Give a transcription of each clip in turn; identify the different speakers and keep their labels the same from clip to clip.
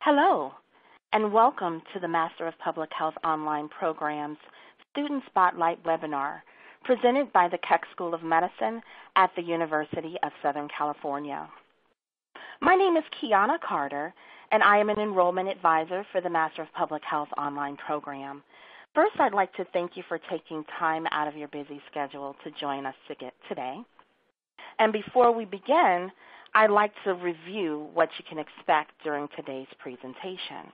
Speaker 1: Hello, and welcome to the Master of Public Health online program's Student Spotlight webinar presented by the Keck School of Medicine at the University of Southern California. My name is Kiana Carter, and I am an enrollment advisor for the Master of Public Health online program. First, I'd like to thank you for taking time out of your busy schedule to join us today. And before we begin, I'd like to review what you can expect during today's presentation.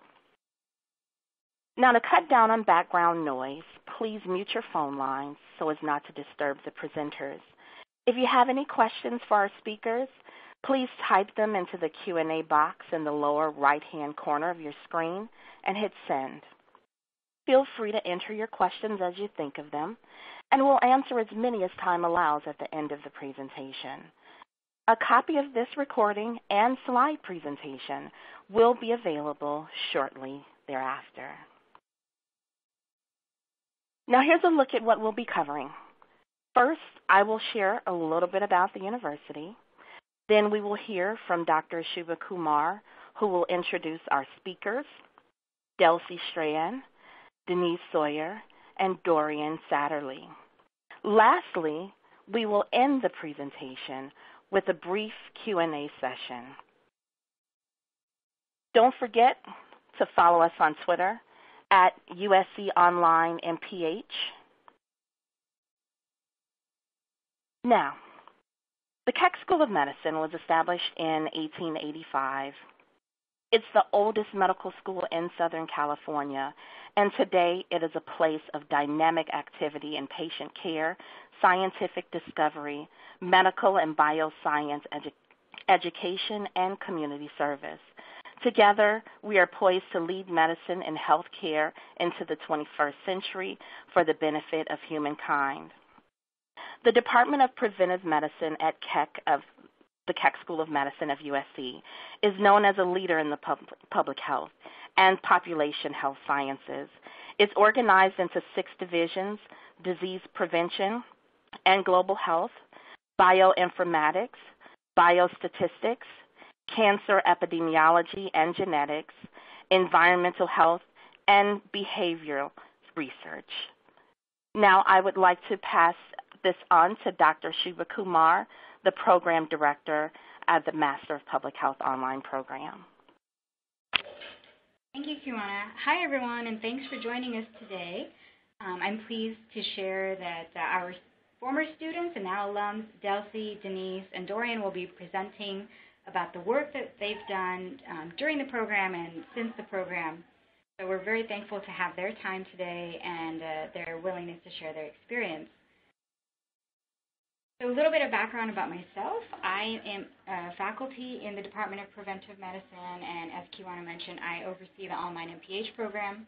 Speaker 1: Now, to cut down on background noise, please mute your phone lines so as not to disturb the presenters. If you have any questions for our speakers, please type them into the Q&A box in the lower right-hand corner of your screen and hit send. Feel free to enter your questions as you think of them, and we'll answer as many as time allows at the end of the presentation. A copy of this recording and slide presentation will be available shortly thereafter. Now here's a look at what we'll be covering. First, I will share a little bit about the university. Then we will hear from Dr. Shubha Kumar, who will introduce our speakers, Delcie Strahan, Deniz Soyer, and Dorian Satterlee. Lastly, we will end the presentation with a brief Q&A session. Don't forget to follow us on Twitter at USC Online MPH. Now, the Keck School of Medicine was established in 1885. It's the oldest medical school in Southern California, and today it is a place of dynamic activity in patient care, scientific discovery, medical and bioscience edu- education, and community service. Together, we are poised to lead medicine and healthcare into the 21st century for the benefit of humankind. The Department of Preventive Medicine at Keck of the Keck School of Medicine of USC is known as a leader in the pub- public health and population health sciences. It's organized into six divisions disease prevention and global health, bioinformatics, biostatistics, cancer epidemiology and genetics, environmental health, and behavioral research. Now, I would like to pass this on to Dr. Shubha Kumar, the program director at the Master of Public Health online program.
Speaker 2: Thank you, Kiwana. Hi, everyone, and thanks for joining us today. Um, I'm pleased to share that uh, our former students and now alums, Delcie, Deniz, and Dorian, will be presenting about the work that they've done um, during the program and since the program. So we're very thankful to have their time today and uh, their willingness to share their experience. So a little bit of background about myself. I am a faculty in the Department of Preventive Medicine, and as Kiwana mentioned, I oversee the online MPH program.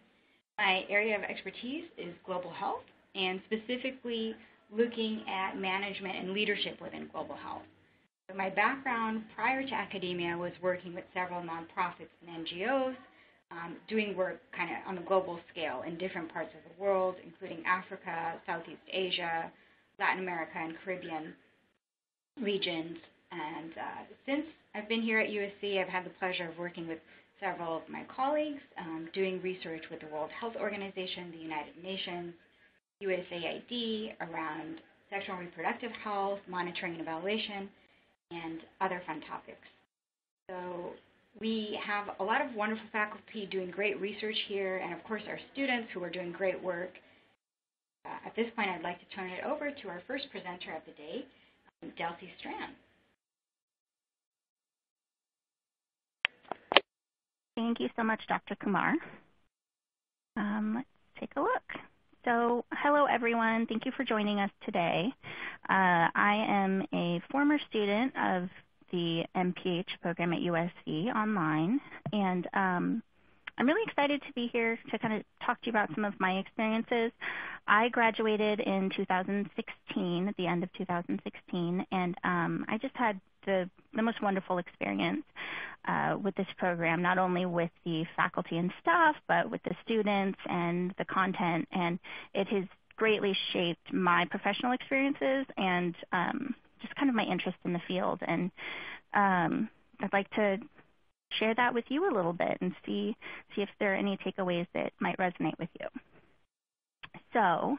Speaker 2: My area of expertise is global health, and specifically looking at management and leadership within global health. My background prior to academia was working with several nonprofits and NGOs, um, doing work kind of on a global scale in different parts of the world, including Africa, Southeast Asia, Latin America and Caribbean regions. And uh, since I've been here at USC, I've had the pleasure of working with several of my colleagues, um, doing research with the World Health Organization, the United Nations, USAID around sexual and reproductive health, monitoring and evaluation, and other fun topics. So we have a lot of wonderful faculty doing great research here, and of course our students who are doing great work uh, at this point, I'd like to turn it over to our first presenter of the day, um, Delcie Strahan.
Speaker 3: Thank you so much, Dr. Kumar. Um, let's take a look. So, hello everyone. Thank you for joining us today. Uh, I am a former student of the MPH program at USC online, and um, I'm really excited to be here to kind of talk to you about some of my experiences. I graduated in 2016, at the end of 2016, and um, I just had the, the most wonderful experience uh, with this program, not only with the faculty and staff, but with the students and the content. And it has greatly shaped my professional experiences and um, just kind of my interest in the field. And um, I'd like to share that with you a little bit and see, see if there are any takeaways that might resonate with you. So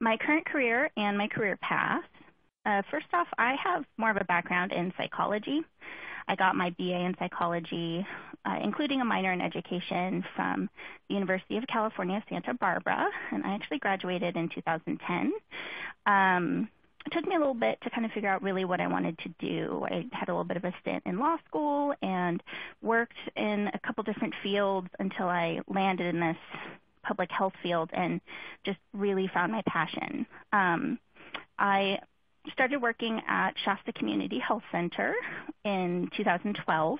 Speaker 3: my current career and my career path. Uh, first off, I have more of a background in psychology. I got my BA in psychology, uh, including a minor in education from the University of California, Santa Barbara, and I actually graduated in 2010. Um, it took me a little bit to kind of figure out really what I wanted to do. I had a little bit of a stint in law school and worked in a couple different fields until I landed in this public health field and just really found my passion. Um, I started working at Shasta Community Health Center in 2012,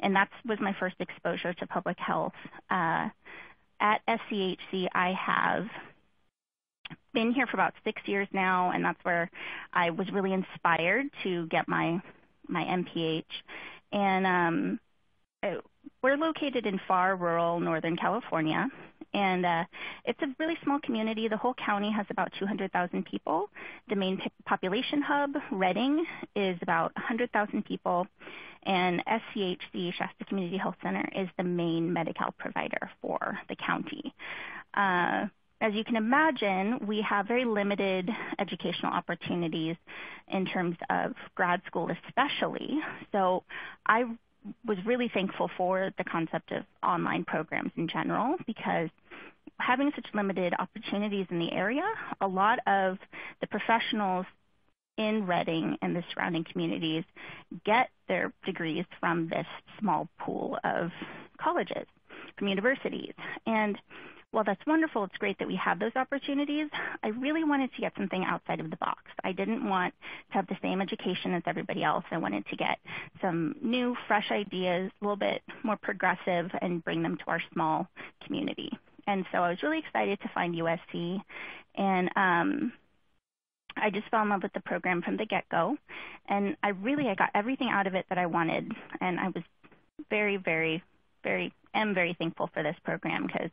Speaker 3: and that was my first exposure to public health. Uh, at SCHC, I have been here for about six years now, and that's where I was really inspired to get my my MPH. And um, we're located in far rural Northern California, and uh, it's a really small community. The whole county has about 200,000 people. The main population hub, Redding, is about 100,000 people, and SCHC, Shasta Community Health Center, is the main Medi-Cal provider for the county. Uh, as you can imagine, we have very limited educational opportunities in terms of grad school especially. So I was really thankful for the concept of online programs in general because having such limited opportunities in the area, a lot of the professionals in Redding and the surrounding communities get their degrees from this small pool of colleges, from universities. And while that's wonderful, it's great that we have those opportunities, I really wanted to get something outside of the box. I didn't want to have the same education as everybody else. I wanted to get some new, fresh ideas, a little bit more progressive, and bring them to our small community. And so I was really excited to find USC. And um, I just fell in love with the program from the get-go. And I really, I got everything out of it that I wanted. And I was very, very, very, am very thankful for this program because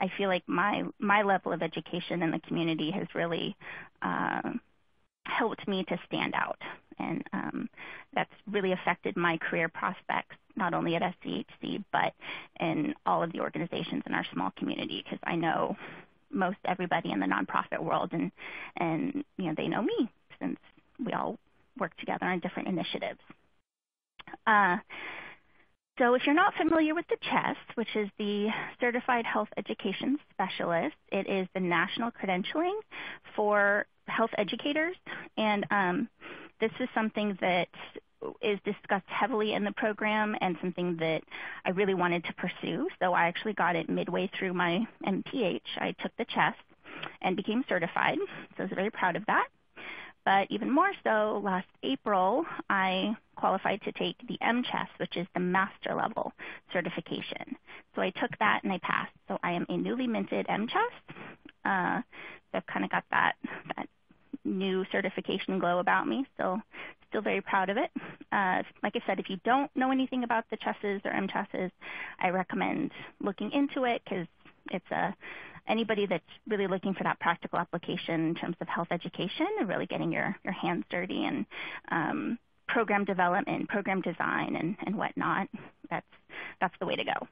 Speaker 3: I feel like my my level of education in the community has really uh, helped me to stand out, and um, that's really affected my career prospects not only at SCHC but in all of the organizations in our small community because I know most everybody in the nonprofit world, and and you know they know me since we all work together on different initiatives. Uh, so if you're not familiar with the CHES, which is the Certified Health Education Specialist, it is the national credentialing for health educators. And um, this is something that is discussed heavily in the program and something that I really wanted to pursue. So I actually got it midway through my MPH. I took the CHES and became certified. So I was very proud of that. But even more so, last April, I qualified to take the MCHES, which is the master level certification. So I took that and I passed. So I am a newly minted MCHES. Uh, so I've kind of got that, that new certification glow about me. Still, still very proud of it. Uh, like I said, if you don't know anything about the CHESes or MCHESes, I recommend looking into it because it's a anybody that's really looking for that practical application in terms of health education and really getting your, your hands dirty and um, program development, program design, and, and whatnot, that's, that's the way to go.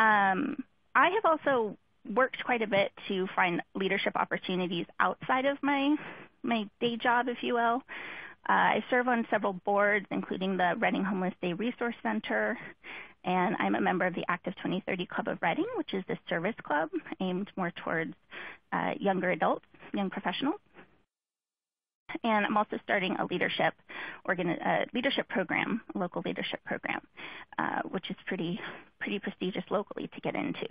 Speaker 3: Um, I have also worked quite a bit to find leadership opportunities outside of my, my day job, if you will. Uh, I serve on several boards, including the Redding Homeless Day Resource Center, and I'm a member of the Active 2030 Club of Redding, which is the service club aimed more towards uh, younger adults, young professionals. And I'm also starting a leadership organ- uh, leadership program, local leadership program, uh, which is pretty pretty prestigious locally to get into.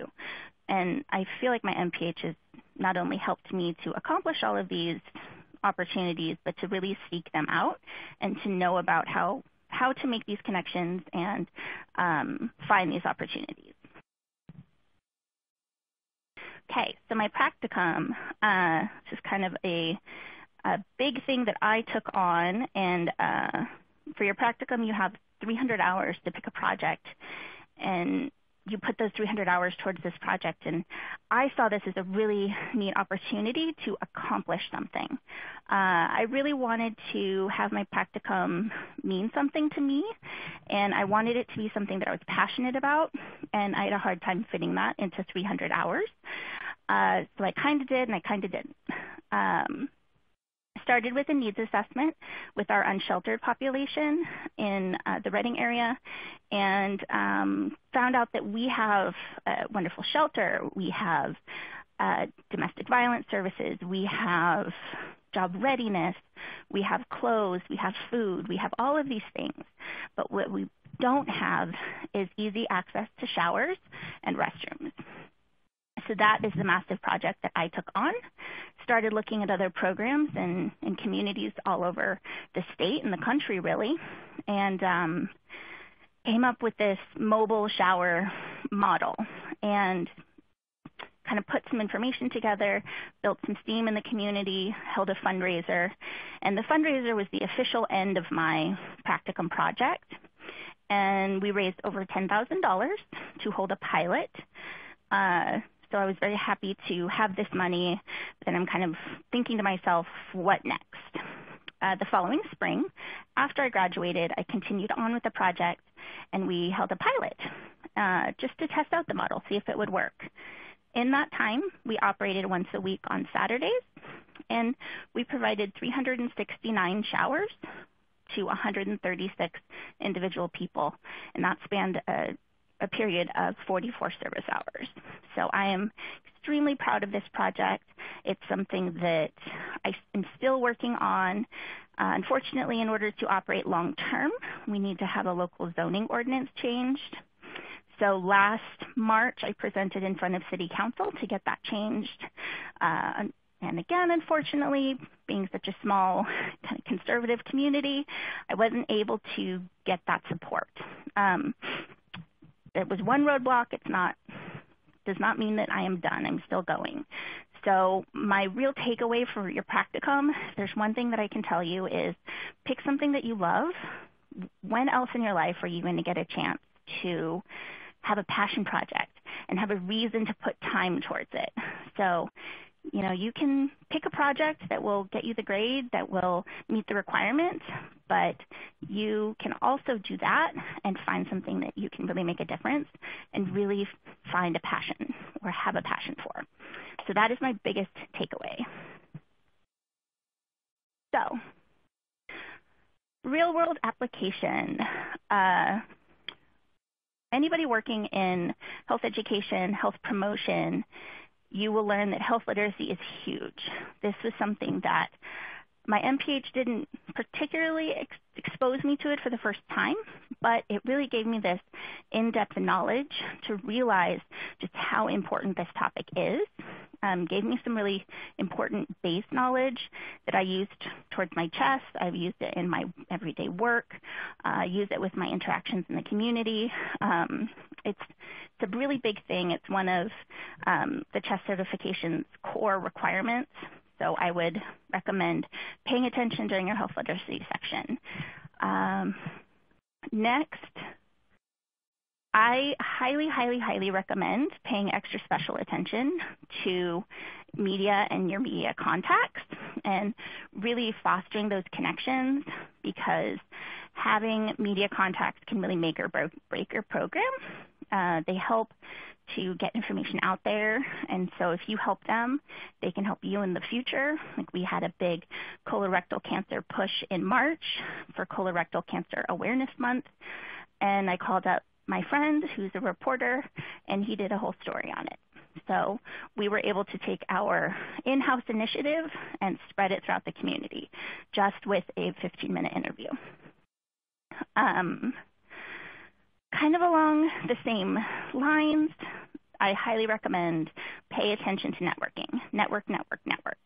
Speaker 3: And I feel like my MPH has not only helped me to accomplish all of these opportunities, but to really seek them out and to know about how how to make these connections and um, find these opportunities. Okay, so my practicum uh, is kind of a, a, big thing that I took on, and uh, for your practicum you have 300 hours to pick a project, and you put those 300 hours towards this project. And I saw this as a really neat opportunity to accomplish something. Uh, I really wanted to have my practicum mean something to me and I wanted it to be something that I was passionate about, and I had a hard time fitting that into 300 hours. Uh, so I kind of did, and I kind of didn't. Um, started with a needs assessment with our unsheltered population in uh, the Redding area and um, found out that we have a wonderful shelter. We have uh, domestic violence services. We have job readiness. We have clothes. We have food. We have all of these things. But what we don't have is easy access to showers and restrooms. So that is the massive project that I took on. Started looking at other programs and, and communities all over the state and the country, really, and um, came up with this mobile shower model. And kind of put some information together, built some steam in the community, held a fundraiser. And the fundraiser was the official end of my practicum project. And we raised over $10,000 to hold a pilot. Uh, so I was very happy to have this money. Then I'm kind of thinking to myself, what next? Uh, the following spring, after I graduated, I continued on with the project and we held a pilot uh, just to test out the model, see if it would work. In that time, we operated once a week on Saturdays, and we provided 369 showers to 136 individual people, and that spanned a, a period of 44 service hours. So I am extremely proud of this project. It's something that I am still working on. Uh, unfortunately, in order to operate long term, we need to have a local zoning ordinance changed. So last March, I presented in front of City Council to get that changed. Uh, and again, unfortunately, being such a small kind of conservative community, I wasn't able to get that support. Um, it was one roadblock. It's not does not mean that I am done. I'm still going. So my real takeaway for your practicum, there's one thing that I can tell you is pick something that you love. When else in your life are you going to get a chance to have a passion project and have a reason to put time towards it. So, you know, you can pick a project that will get you the grade, that will meet the requirements, but you can also do that and find something that you can really make a difference and really find a passion or have a passion for. So that is my biggest takeaway. So, real world application. Uh, anybody working in health education, health promotion, you will learn that health literacy is huge. This was something that my MPH didn't particularly ex- expose me to it for the first time, but it really gave me this in-depth knowledge to realize just how important this topic is um, gave me some really important base knowledge that I used towards my CHES. I've used it in my everyday work. Uh, I use it with my interactions in the community. Um, it's, it's a really big thing. It's one of um, the CHES certification's core requirements. So I would recommend paying attention during your health literacy section. Um, next, I highly, highly, highly recommend paying extra special attention to media and your media contacts and really fostering those connections because having media contacts can really make or break your program. Uh, they help to get information out there. And so if you help them, they can help you in the future. Like we had a big colorectal cancer push in March for Colorectal Cancer Awareness Month. And I called up my friend who's a reporter, and he did a whole story on it. So we were able to take our in-house initiative and spread it throughout the community just with a 15-minute interview. Um, kind of along the same lines, I highly recommend pay attention to networking. Network, network, network.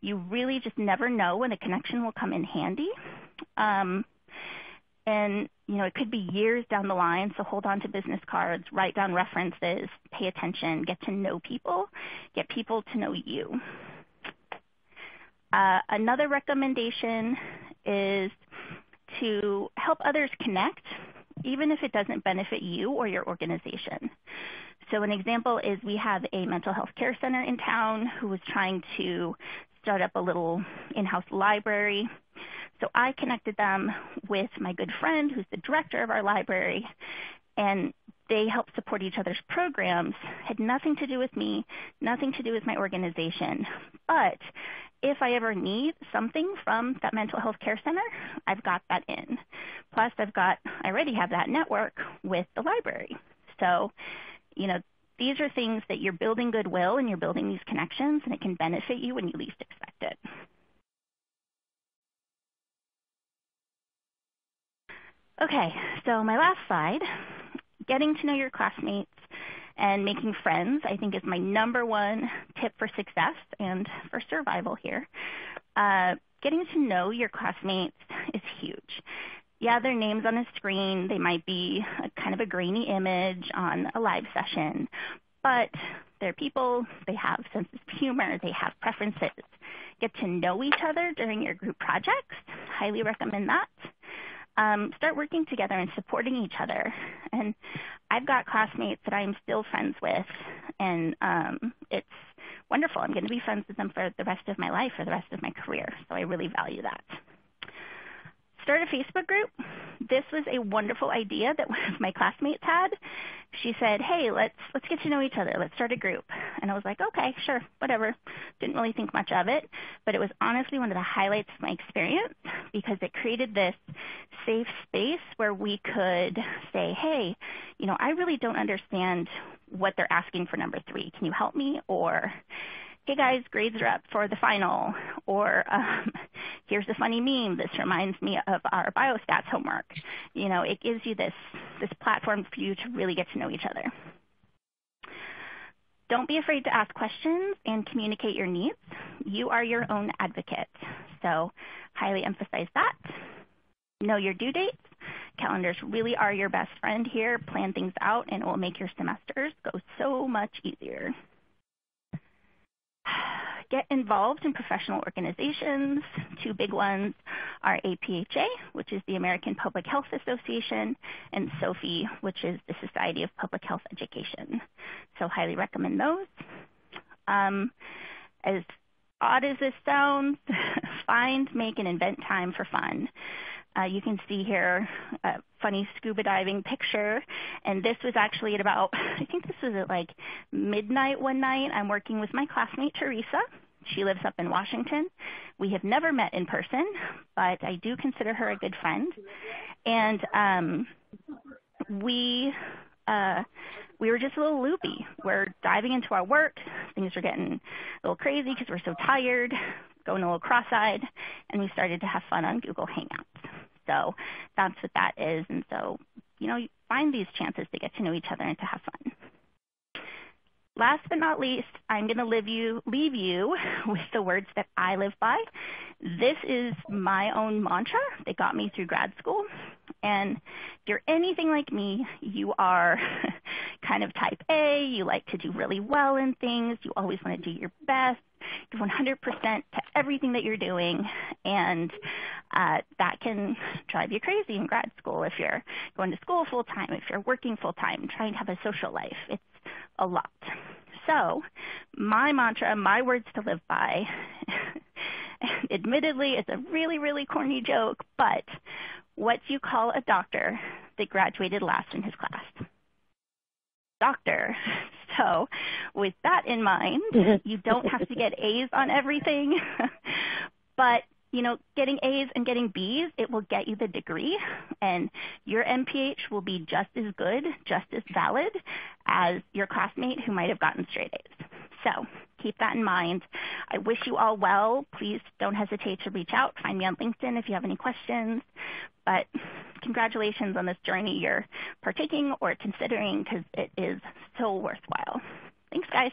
Speaker 3: You really just never know when a connection will come in handy. Um, and you know it could be years down the line so hold on to business cards write down references pay attention get to know people get people to know you uh, another recommendation is to help others connect even if it doesn't benefit you or your organization so an example is we have a mental health care center in town who was trying to start up a little in-house library So I connected them with my good friend who's the director of our library, and they help support each other's programs. Had nothing to do with me, nothing to do with my organization. But if I ever need something from that mental health care center, I've got that in. Plus, I've got, I already have that network with the library. So, you know, these are things that you're building goodwill and you're building these connections, and it can benefit you when you least expect it. Okay, so my last slide, getting to know your classmates and making friends, I think is my number one tip for success and for survival here. Uh, getting to know your classmates is huge. Yeah, their names on a screen, they might be a kind of a grainy image on a live session, but they're people, they have sense of humor, they have preferences. Get to know each other during your group projects. Highly recommend that um, start working together and supporting each other. And I've got classmates that I'm still friends with, and um, it's wonderful. I'm going to be friends with them for the rest of my life, for the rest of my career. So I really value that start a Facebook group. This was a wonderful idea that one of my classmates had. She said, "Hey, let's let's get to know each other. Let's start a group." And I was like, "Okay, sure, whatever." Didn't really think much of it, but it was honestly one of the highlights of my experience because it created this safe space where we could say, "Hey, you know, I really don't understand what they're asking for number 3. Can you help me?" or hey guys, grades are up for the final, or um, here's a funny meme. This reminds me of our biostats homework. You know, it gives you this, this platform for you to really get to know each other. Don't be afraid to ask questions and communicate your needs. You are your own advocate. So highly emphasize that. Know your due dates. Calendars really are your best friend here. Plan things out and it will make your semesters go so much easier get involved in professional organizations. Two big ones are APHA, which is the American Public Health Association, and SOPHE, which is the Society of Public Health Education. So highly recommend those. Um, as odd as this sounds, find, make, and invent time for fun. Uh, you can see here a funny scuba diving picture. And this was actually at about, I think this was at like midnight one night. I'm working with my classmate, Teresa. She lives up in Washington. We have never met in person, but I do consider her a good friend. And um, we uh, we were just a little loopy. We're diving into our work. Things are getting a little crazy because we're so tired, going a little cross-eyed, and we started to have fun on Google Hangouts. So that's what that is. And so, you know, you find these chances to get to know each other and to have fun. Last but not least, I'm going to leave you, leave you with the words that I live by. This is my own mantra that got me through grad school. And if you're anything like me, you are kind of type A. You like to do really well in things. You always want to do your best. Give 100% to everything that you're doing. And uh, that can drive you crazy in grad school if you're going to school full time, if you're working full time, trying to have a social life. It's a lot. So, my mantra, my words to live by, admittedly, it's a really, really corny joke, but what do you call a doctor that graduated last in his class? Doctor. So, with that in mind, mm-hmm. you don't have to get A's on everything, but you know, getting A's and getting B's, it will get you the degree, and your MPH will be just as good, just as valid as your classmate who might have gotten straight A's. So keep that in mind. I wish you all well. Please don't hesitate to reach out. Find me on LinkedIn if you have any questions. But congratulations on this journey you're partaking or considering because it is so worthwhile. Thanks, guys.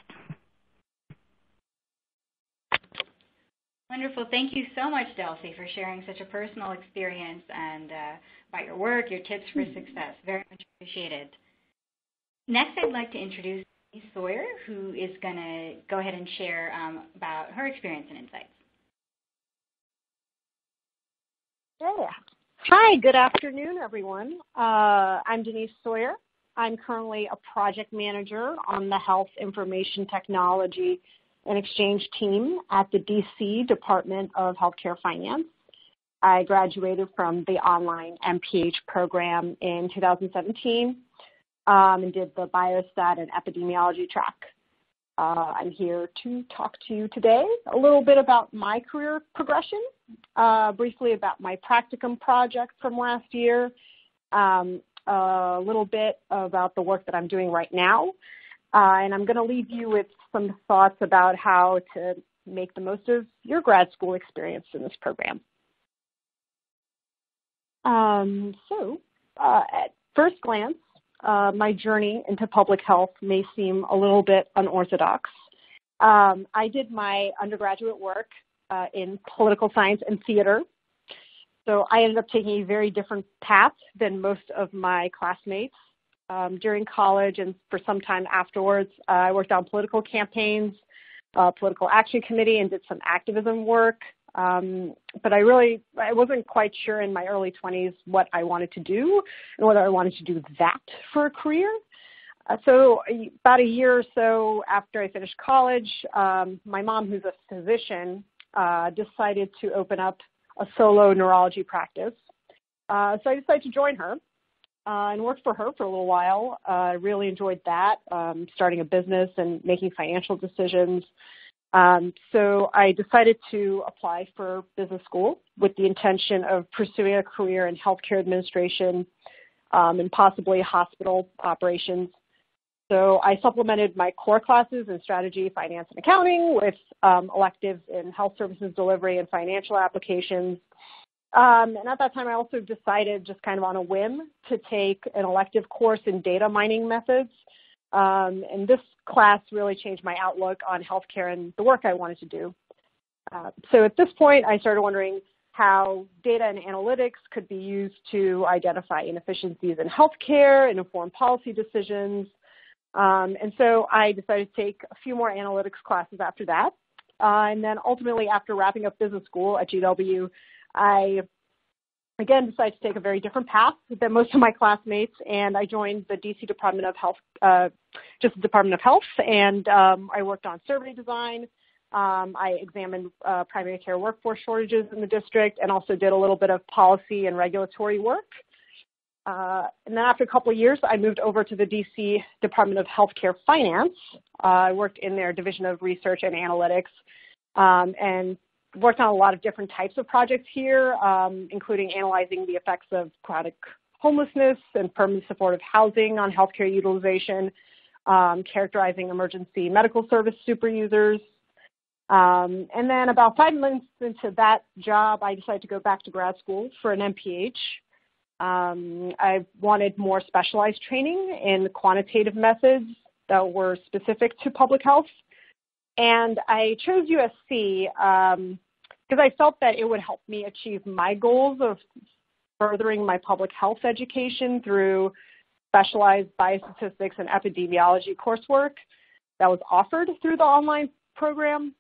Speaker 2: Wonderful. Thank you so much, Delcie, for sharing such a personal experience and uh, about your work, your tips for success. Very much appreciated. Next, I'd like to introduce Soyer, who is going to go ahead and share um, about her experience and insights.
Speaker 4: Yeah. Hi, good afternoon, everyone. Uh, I'm Deniz Soyer. I'm currently a project manager on the Health Information Technology and exchange team at the DC Department of Healthcare Finance. I graduated from the online MPH program in 2017 um, and did the biostat and epidemiology track. Uh, I'm here to talk to you today a little bit about my career progression, uh, briefly about my practicum project from last year, um, a little bit about the work that I'm doing right now, uh, and I'm going to leave you with some thoughts about how to make the most of your grad school experience in this program. Um, so, uh, at first glance, uh, my journey into public health may seem a little bit unorthodox. Um, I did my undergraduate work uh, in political science and theater. So I ended up taking a very different path than most of my classmates. Um, during college and for some time afterwards, uh, I worked on political campaigns, uh, political action committee, and did some activism work. Um, but I really, I wasn't quite sure in my early 20s what I wanted to do and whether I wanted to do that for a career. Uh, so about a year or so after I finished college, um, my mom, who's a physician, uh, decided to open up a solo neurology practice. Uh, so I decided to join her uh, and work for her for a little while. Uh, I really enjoyed that, um, starting a business and making financial decisions. Um, so I decided to apply for business school with the intention of pursuing a career in healthcare administration um, and possibly hospital operations. So I supplemented my core classes in strategy, finance, and accounting with um, electives in health services delivery and financial applications. Um, and at that time, I also decided, just kind of on a whim, to take an elective course in data mining methods. Um, and this class really changed my outlook on healthcare and the work I wanted to do. Uh, so at this point, I started wondering how data and analytics could be used to identify inefficiencies in healthcare and inform policy decisions. Um, and so I decided to take a few more analytics classes after that. Uh, and then ultimately, after wrapping up business school at GW, I again decided to take a very different path than most of my classmates, and I joined the DC Department of Health, uh, just the Department of Health, and um, I worked on survey design. Um, I examined uh, primary care workforce shortages in the district, and also did a little bit of policy and regulatory work. Uh, and then after a couple of years, I moved over to the DC Department of Healthcare Finance. Uh, I worked in their Division of Research and Analytics, um, and worked on a lot of different types of projects here, um, including analyzing the effects of chronic homelessness and permanent supportive housing on healthcare utilization, um, characterizing emergency medical service super users. Um, and then about five months into that job, I decided to go back to grad school for an MPH. Um, I wanted more specialized training in quantitative methods that were specific to public health. And I chose USC um, because I felt that it would help me achieve my goals of furthering my public health education through specialized biostatistics and epidemiology coursework that was offered through the online program.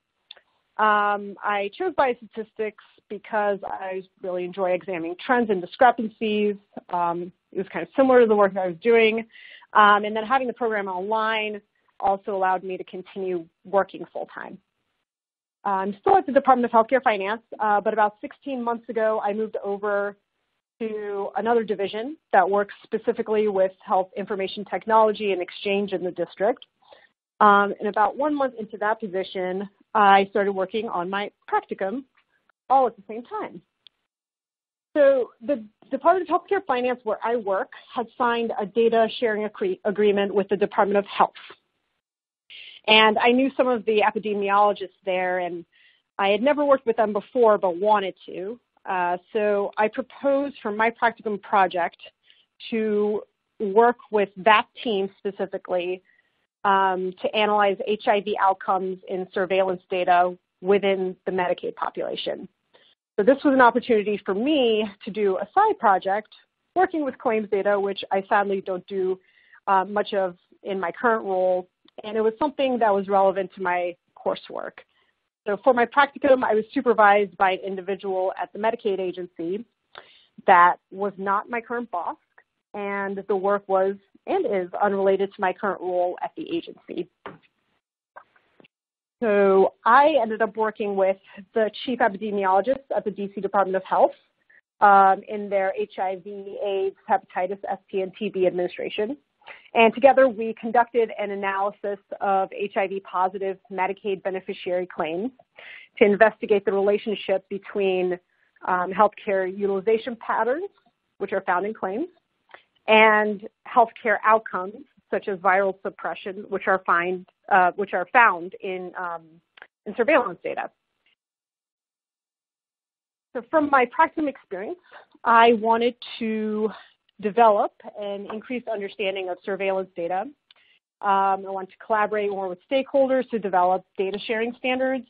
Speaker 4: Um, I chose biostatistics because I really enjoy examining trends and discrepancies. Um, it was kind of similar to the work that I was doing. Um, and then having the program online also allowed me to continue working full time. I'm still at the Department of Healthcare Finance, uh, but about 16 months ago, I moved over to another division that works specifically with health information technology and exchange in the district. Um, and about one month into that position, I started working on my practicum all at the same time. So the Department of Healthcare Finance, where I work, has signed a data sharing agreement with the Department of Health. And I knew some of the epidemiologists there, and I had never worked with them before but wanted to. Uh, so I proposed for my practicum project to work with that team specifically um, to analyze HIV outcomes in surveillance data within the Medicaid population. So this was an opportunity for me to do a side project working with claims data, which I sadly don't do uh, much of in my current role and it was something that was relevant to my coursework. So for my practicum, I was supervised by an individual at the Medicaid agency that was not my current boss, and the work was and is unrelated to my current role at the agency. So I ended up working with the chief epidemiologist at the DC Department of Health um, in their HIV, AIDS, hepatitis, SP, and TB administration. And together we conducted an analysis of HIV positive Medicaid beneficiary claims to investigate the relationship between um, healthcare utilization patterns, which are found in claims, and healthcare outcomes, such as viral suppression, which are, find, uh, which are found in, um, in surveillance data. So from my practicum experience, I wanted to develop an increased understanding of surveillance data. Um, I want to collaborate more with stakeholders to develop data sharing standards.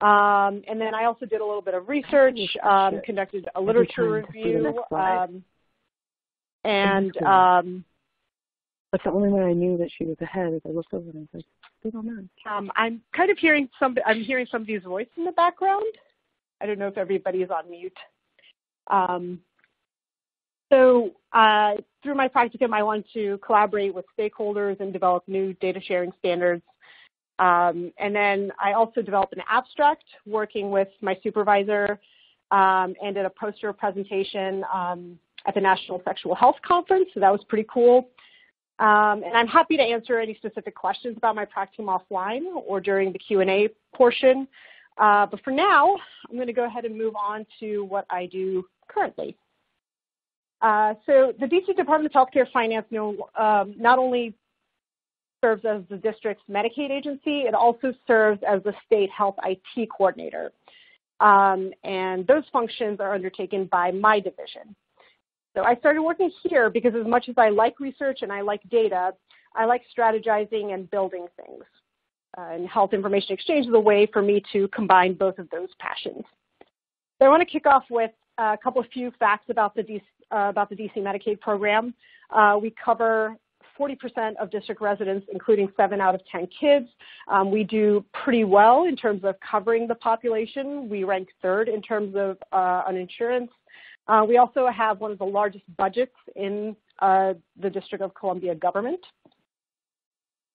Speaker 4: Um, and then I also did a little bit of research, um, conducted a literature review, um, and um,
Speaker 5: that's the only way I knew that she was ahead. Is I looked over and I was like, "They don't know."
Speaker 4: Um, I'm kind of hearing some. I'm hearing somebody's voice in the background. I don't know if everybody is on mute. Um, so uh, through my practicum, I wanted to collaborate with stakeholders and develop new data sharing standards. Um, and then I also developed an abstract working with my supervisor um, and did a poster presentation um, at the National Sexual Health Conference. So that was pretty cool. Um, and I'm happy to answer any specific questions about my practicum offline or during the Q&A portion. Uh, but for now, I'm going to go ahead and move on to what I do currently. Uh, so the DC Department of Healthcare Finance you know, um, not only serves as the district's Medicaid agency, it also serves as the state health IT coordinator. Um, and those functions are undertaken by my division. So I started working here because as much as I like research and I like data, I like strategizing and building things. Uh, and health information exchange is a way for me to combine both of those passions. So I want to kick off with a couple of few facts about the uh, about the DC Medicaid program. Uh, we cover 40% of district residents, including 7 out of 10 kids. Um, we do pretty well in terms of covering the population. We rank third in terms of uh, uninsurance. Uh, we also have one of the largest budgets in uh, the District of Columbia government.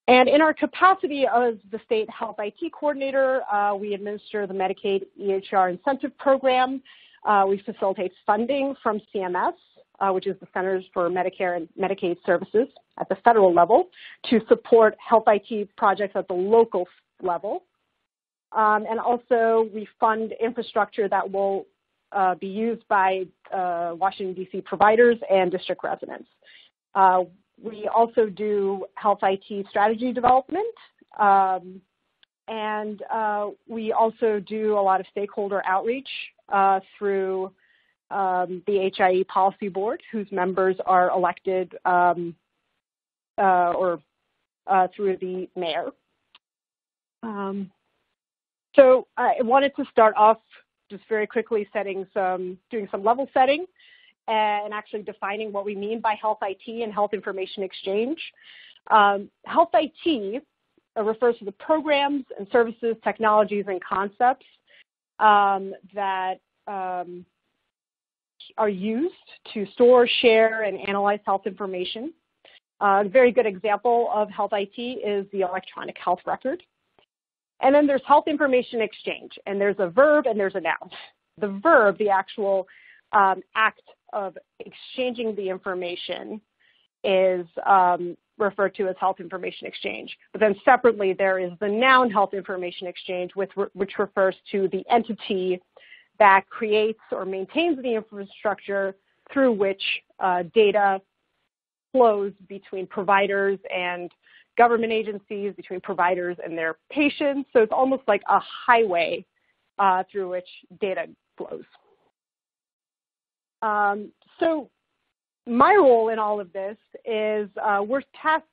Speaker 4: And in our capacity as the state health IT coordinator, uh, we administer the Medicaid EHR incentive program. Uh, we facilitate funding from CMS, uh, which is the Centers for Medicare and Medicaid Services at the federal level, to support health IT projects at the local level. Um, and also, we fund infrastructure that will uh, be used by uh, Washington, D.C. providers and district residents. Uh, we also do health IT strategy development, um, and uh, we also do a lot of stakeholder outreach uh, through um, the HIE Policy Board, whose members are elected um, uh, or uh, through the mayor. Um, so I wanted to start off just very quickly setting some, doing some level setting and actually defining what we mean by health IT and health information exchange. Um, health IT uh, refers to the programs and services, technologies, and concepts um, that um, are used to store, share, and analyze health information. Uh, a very good example of health IT is the electronic health record. And then there's health information exchange, and there's a verb and there's a noun. The verb, the actual um, act of exchanging the information is um, referred to as health information exchange. But then separately, there is the noun health information exchange, which refers to the entity that creates or maintains the infrastructure through which uh, data flows between providers and government agencies, between providers and their patients. So it's almost like a highway uh, through which data flows. Um, so my role in all of this is uh, we're tasked,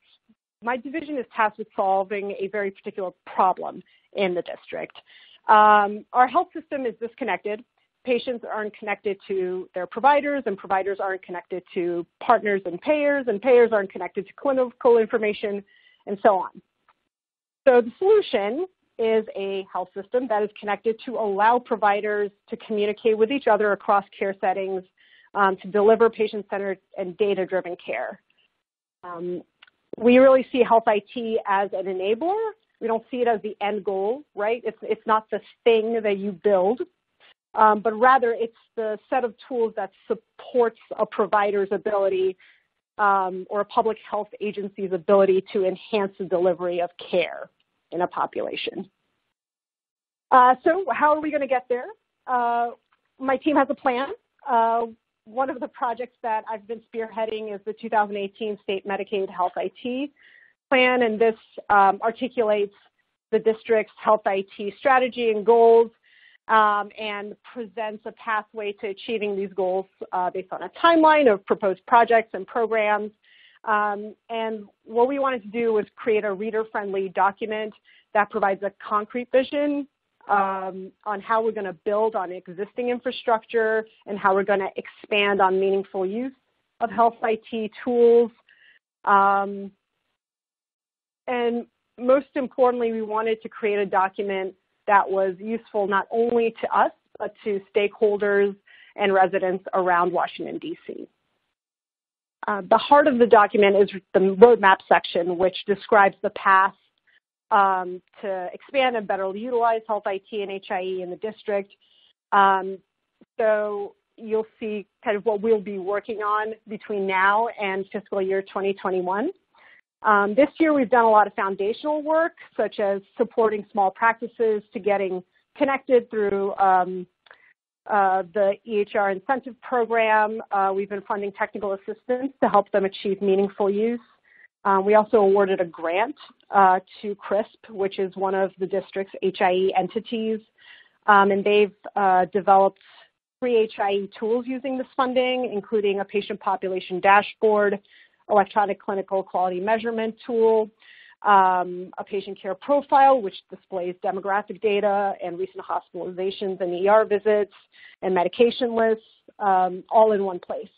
Speaker 4: my division is tasked with solving a very particular problem in the district. Um, our health system is disconnected. Patients aren't connected to their providers, and providers aren't connected to partners and payers, and payers aren't connected to clinical information, and so on. So the solution is a health system that is connected to allow providers to communicate with each other across care settings um, to deliver patient-centered and data-driven care. Um, we really see health IT as an enabler. We don't see it as the end goal, right? It's, it's not the thing that you build. um, but rather it's the set of tools that supports a provider's ability um, or a public health agency's ability to enhance the delivery of care in a population. Uh, so how are we going to get there? Uh, my team has a plan. Uh, one of the projects that I've been spearheading is the 2018 State Medicaid Health IT Plan, and this um, articulates the district's health IT strategy and goals um, and presents a pathway to achieving these goals uh, based on a timeline of proposed projects and programs. Um, and what we wanted to do was create a reader-friendly document that provides a concrete vision um, on how we're going to build on existing infrastructure and how we're going to expand on meaningful use of health IT tools. Um, and most importantly, we wanted to create a document that was useful not only to us, but to stakeholders and residents around Washington, D.C. Uh, the heart of the document is the roadmap section, which describes the path um, to expand and better utilize health IT and HIE in the district. Um, so you'll see kind of what we'll be working on between now and fiscal year 2021. Um, this year we've done a lot of foundational work, such as supporting small practices to getting connected through um, uh, the EHR incentive program. Uh, we've been funding technical assistance to help them achieve meaningful use. Um, we also awarded a grant uh, to CRISP, which is one of the district's HIE entities, um, and they've uh, developed free HIE tools using this funding, including a patient population dashboard, electronic clinical quality measurement tool, um, a patient care profile, which displays demographic data and recent hospitalizations and ER visits and medication lists, um, all in one place.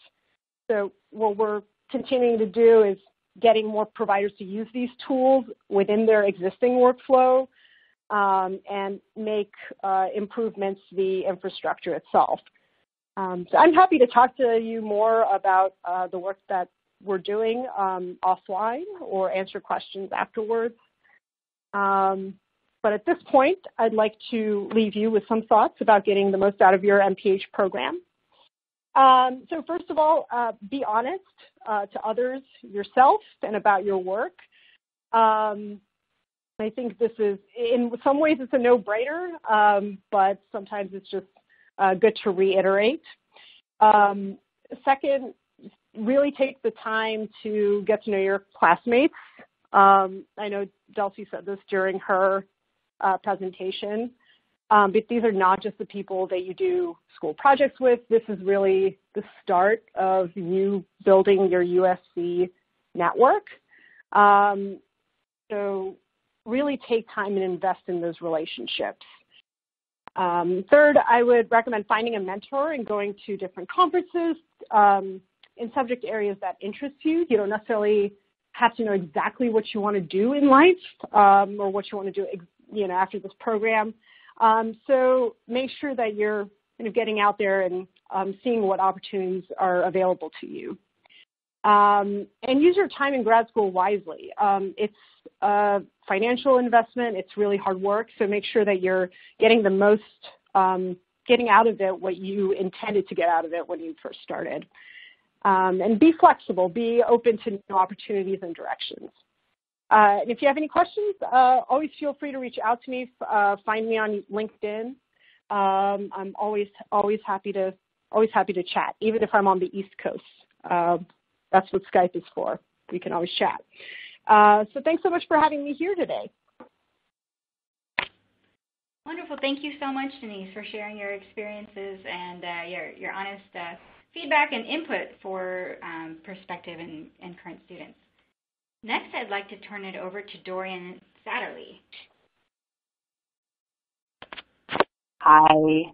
Speaker 4: So what we're continuing to do is getting more providers to use these tools within their existing workflow um, and make uh, improvements to the infrastructure itself. Um, so I'm happy to talk to you more about uh, the work that we're doing um, offline or answer questions afterwards. Um, but at this point, I'd like to leave you with some thoughts about getting the most out of your MPH program. Um, so first of all, uh, be honest uh, to others, yourself, and about your work. Um, I think this is, in some ways, it's a no-brainer, um, but sometimes it's just uh, good to reiterate. Um, second, really take the time to get to know your classmates. Um, I know Delcie said this during her uh, presentation, um, but these are not just the people that you do school projects with. This is really the start of you building your USC network. Um, so really take time and invest in those relationships. Um, third, I would recommend finding a mentor and going to different conferences. Um, in subject areas that interest you. You don't necessarily have to know exactly what you want to do in life um, or what you want to do you know, after this program. Um, so make sure that you're kind of getting out there and um, seeing what opportunities are available to you. Um, and use your time in grad school wisely. Um, it's a financial investment. It's really hard work. So make sure that you're getting the most, um, getting out of it what you intended to get out of it when you first started. Um, and be flexible, be open to new opportunities and directions. Uh, and if you have any questions, uh, always feel free to reach out to me. Uh, find me on LinkedIn. Um, I'm always always happy to always happy to chat, even if I'm on the East Coast. Um, that's what Skype is for. We can always chat. Uh, so thanks so much for having me here today.
Speaker 2: Wonderful. Thank you so much, Deniz, for sharing your experiences and uh, your your honest uh, feedback and input for um, prospective and, and current students. Next, I'd like to turn it over to Dorian Satterlee.
Speaker 6: Hi.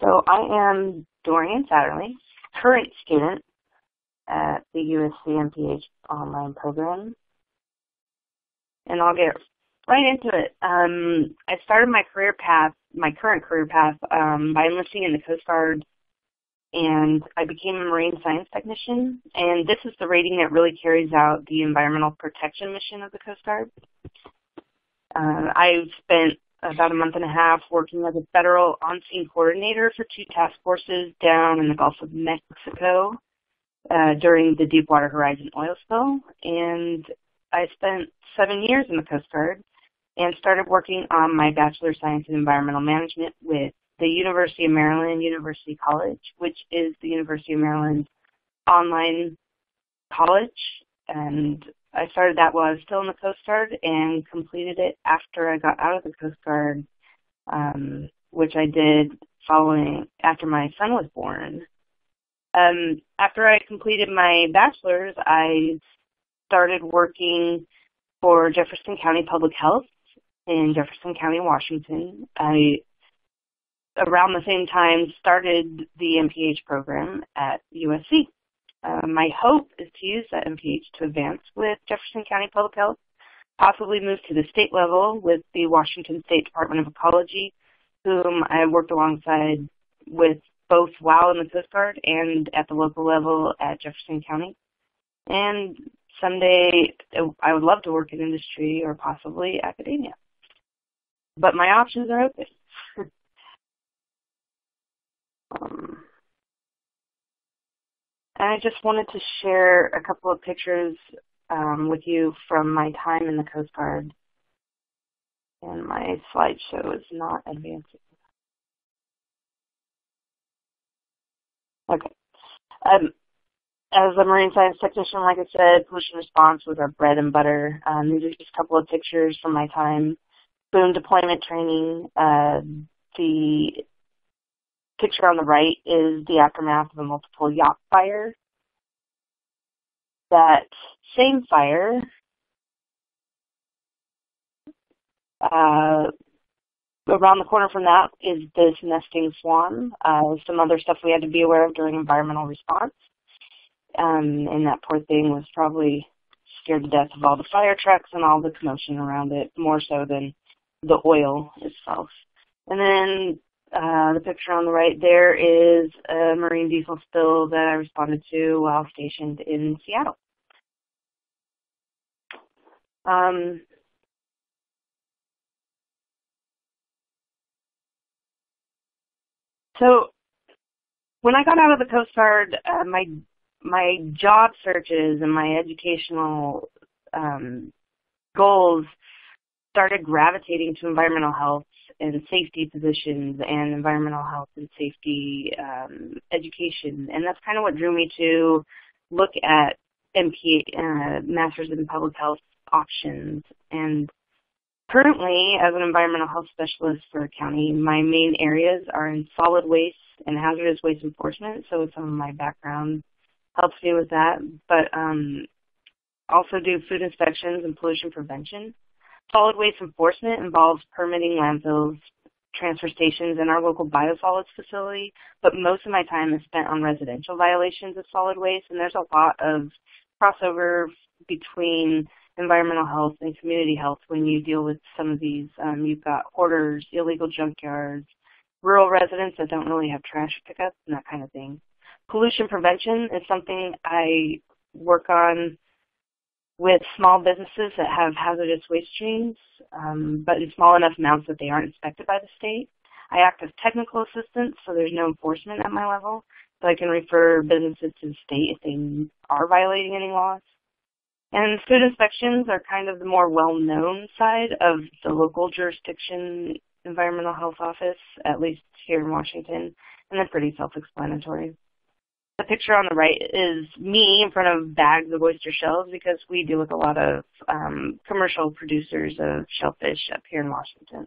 Speaker 6: So I am Dorian Satterlee, current student at the USC MPH online program. And I'll get right into it. Um, I started my career path, my current career path, um, by enlisting in the Coast Guard and I became a marine science technician. And this is the rating that really carries out the environmental protection mission of the Coast Guard. Uh, I've spent about a month and a half working as a federal on-scene coordinator for two task forces down in the Gulf of Mexico uh, during the Deepwater Horizon oil spill. And I spent seven years in the Coast Guard and started working on my Bachelor of Science in Environmental Management with the University of Maryland University College, which is the University of Maryland's online college. And I started that while I was still in the Coast Guard and completed it after I got out of the Coast Guard, um, which I did following after my son was born. Um, after I completed my bachelor's, I started working for Jefferson County Public Health in Jefferson County, Washington. I around the same time started the MPH program at USC. Uh, my hope is to use that MPH to advance with Jefferson County Public Health, possibly move to the state level with the Washington State Department of Ecology, whom I worked alongside with both while in the Coast Guard and at the local level at Jefferson County. And someday I would love to work in industry or possibly academia. But my options are open. um, and I just wanted to share a couple of pictures um, with you from my time in the Coast Guard. And my slideshow is not advancing. Okay. Um, as a marine science technician, like I said, pollution response was our bread and butter. Um, these are just a couple of pictures from my time. Boom deployment training. Uh, the picture on the right is the aftermath of a multiple yacht fire. That same fire uh, around the corner from that is this nesting swan. Uh, some other stuff we had to be aware of during environmental response. Um, and that poor thing was probably scared to death of all the fire trucks and all the commotion around it, more so than the oil itself. And then uh, the picture on the right there is a marine diesel spill that I responded to while stationed in Seattle. Um, so when I got out of the Coast Guard, uh, my my job searches and my educational um, goals started gravitating to environmental health and safety positions and environmental health and safety um, education. And that's kind of what drew me to look at MP, uh, Masters in Public Health options. And currently, as an environmental health specialist for a county, my main areas are in solid waste and hazardous waste enforcement. So some of my background helps me with that. But um, also do food inspections and pollution prevention. Solid waste enforcement involves permitting landfills, transfer stations, and our local biosolids facility, but most of my time is spent on residential violations of solid waste, and there's a lot of crossover between environmental health and community health when you deal with some of these. Um, you've got hoarders, illegal junkyards, rural residents that don't really have trash pickup, and that kind of thing. Pollution prevention is something I work on with small businesses that have hazardous waste streams, um, but in small enough amounts that they aren't inspected by the state. I act as technical assistance, so there's no enforcement at my level, so I can refer businesses to the state if they are violating any laws. And food inspections are kind of the more well-known side of the local jurisdiction environmental health office, at least here in Washington, and they're pretty self-explanatory. The picture on the right is me in front of bags of oyster shells because we deal with a lot of um, commercial producers of shellfish up here in Washington.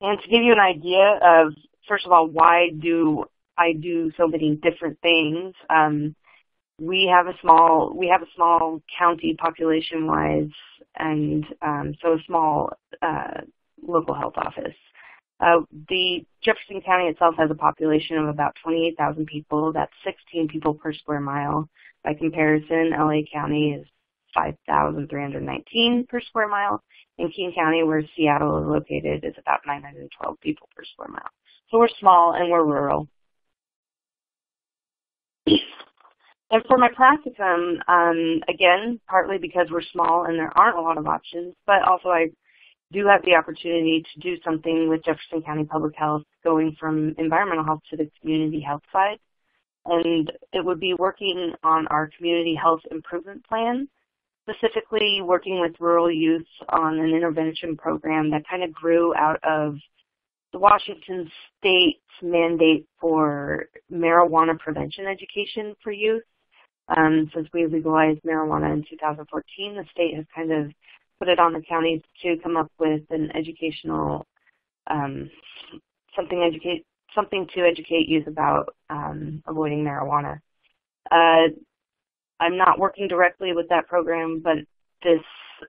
Speaker 6: And to give you an idea of, first of all, why do I do so many different things, um, we have a small we have a small county population wise, and um, so a small uh, local health office. Uh, the Jefferson County itself has a population of about 28,000 people. That's 16 people per square mile. By comparison, LA County is 5,319 per square mile, and King County, where Seattle is located, is about 912 people per square mile. So we're small and we're rural. and for my practicum, um, again, partly because we're small and there aren't a lot of options, but also I do have the opportunity to do something with Jefferson County Public Health going from environmental health to the community health side. And it would be working on our community health improvement plan, specifically working with rural youth on an intervention program that kind of grew out of the Washington state's mandate for marijuana prevention education for youth. Um, since we legalized marijuana in 2014, the state has kind of put it on the counties to come up with an educational um, something educate something to educate youth about um, avoiding marijuana. Uh, I'm not working directly with that program, but this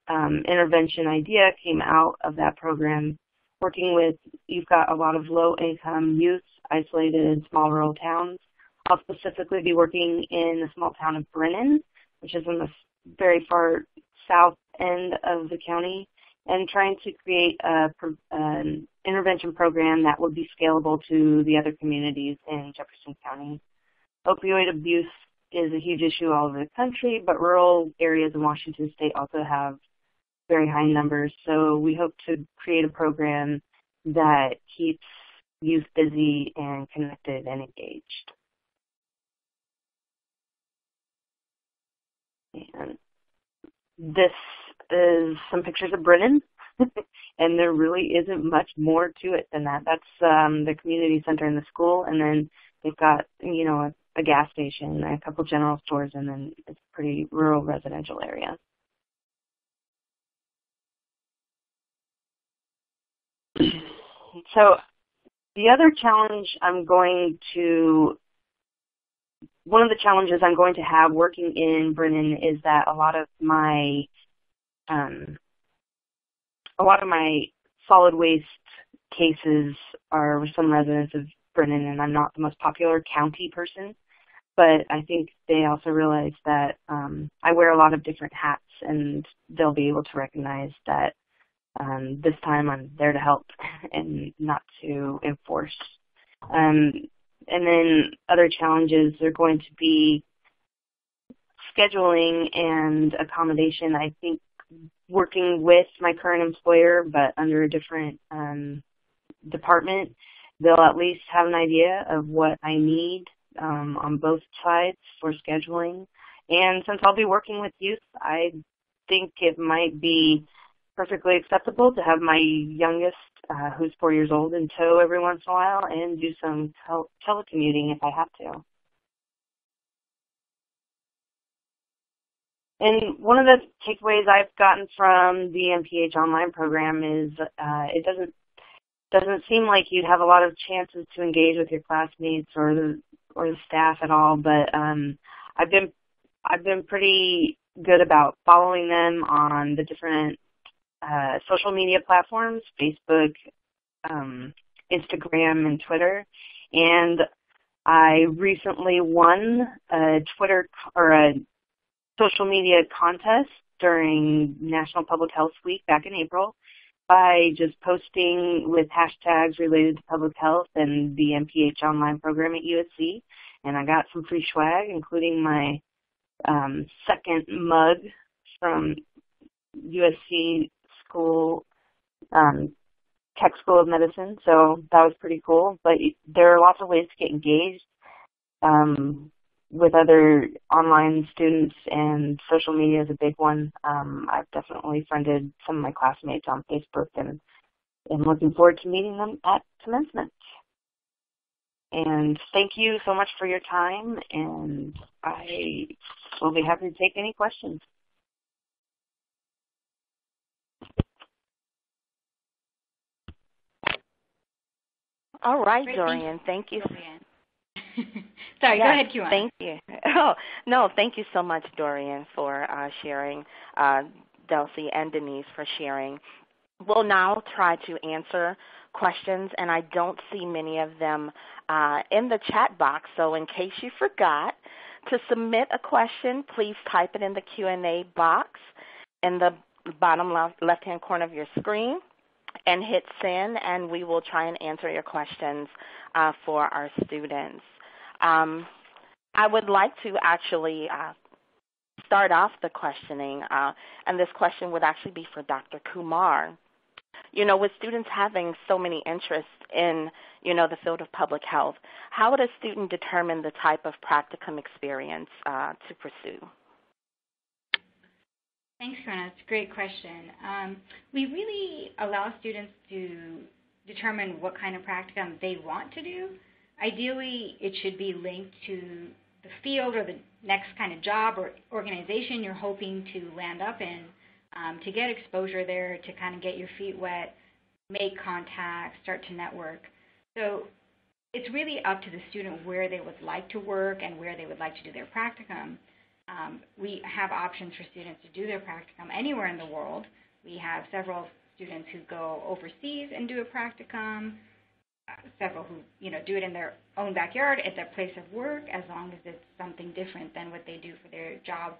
Speaker 6: um, intervention idea came out of that program. Working with, you've got a lot of low-income youth isolated in small rural towns. I'll specifically be working in the small town of Brinnon, which is in the very far south end of the county and trying to create a, an intervention program that would be scalable to the other communities in Jefferson County. Opioid abuse is a huge issue all over the country, but rural areas in Washington state also have very high numbers. So we hope to create a program that keeps youth busy and connected and engaged. And this is some pictures of Brinnon, and there really isn't much more to it than that. That's um, the community center and the school, and then they've got you know a, a gas station, a couple general stores, and then it's a pretty rural residential area. so the other challenge I'm going to one of the challenges I'm going to have working in Brinnon is that a lot of my um, a lot of my solid waste cases are with some residents of Brinnon, and I'm not the most popular county person, but I think they also realize that um, I wear a lot of different hats, and they'll be able to recognize that um, this time I'm there to help and not to enforce. Um, and then other challenges are going to be scheduling and accommodation. I think working with my current employer, but under a different um, department, they'll at least have an idea of what I need um, on both sides for scheduling. And since I'll be working with youth, I think it might be perfectly acceptable to have my youngest, uh, who's four years old, in tow every once in a while and do some tel- telecommuting if I have to. And one of the takeaways I've gotten from the MPH online program is uh, it doesn't doesn't seem like you'd have a lot of chances to engage with your classmates or the or the staff at all. But um, I've been I've been pretty good about following them on the different uh, social media platforms, Facebook, um, Instagram, and Twitter. And I recently won a Twitter or a social media contest during National Public Health Week back in April by just posting with hashtags related to public health and the MPH online program at USC. And I got some free swag, including my um, second mug from USC school, um, Keck School of Medicine, so that was pretty cool. But there are lots of ways to get engaged um, with other online students, and social media is a big one. Um, I've definitely friended some of my classmates on Facebook, and am looking forward to meeting them at commencement. And thank you so much for your time, and I will be happy to take any questions.
Speaker 1: All right, Dorian. Thank you.
Speaker 2: Sorry,
Speaker 1: Yes,
Speaker 2: go ahead, Kiwan.
Speaker 1: Thank you. Oh, no, thank you so much, Dorian, for uh, sharing, uh, Delcie and Deniz for sharing. We'll now try to answer questions, and I don't see many of them uh, in the chat box. So, in case you forgot to submit a question, please type it in the Q&A box in the bottom left, left-hand corner of your screen and hit send, and we will try and answer your questions uh, for our students. Um, I would like to actually uh, start off the questioning, uh, and this question would actually be for Dr. Kumar. You know, with students having so many interests in, you know, the field of public health, how would a student determine the type of practicum experience uh, to pursue?
Speaker 2: Thanks, Corona. It's a great question. Um, we really allow students to determine what kind of practicum they want to do. Ideally, it should be linked to the field or the next kind of job or organization you're hoping to land up in um, to get exposure there, to kind of get your feet wet, make contacts, start to network. So it's really up to the student where they would like to work and where they would like to do their practicum. Um, we have options for students to do their practicum anywhere in the world. We have several students who go overseas and do a practicum several who you know do it in their own backyard at their place of work, as long as it's something different than what they do for their job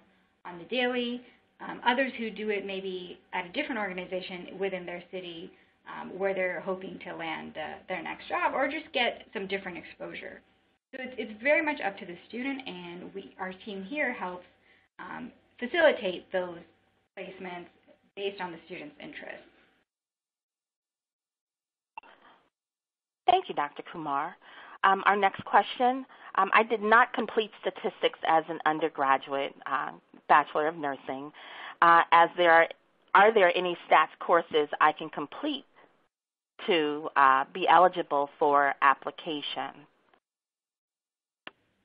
Speaker 2: on the daily. Um, others who do it maybe at a different organization within their city, um, where they're hoping to land uh, their next job or just get some different exposure. So it's, it's very much up to the student, and we our team here helps um, facilitate those placements based on the student's interests.
Speaker 1: Thank you, Dr. Kumar. Um, our next question. Um, I did not complete statistics as an undergraduate, uh, Bachelor of Nursing. Uh, as there are, are there any stats courses I can complete to uh, be eligible for application?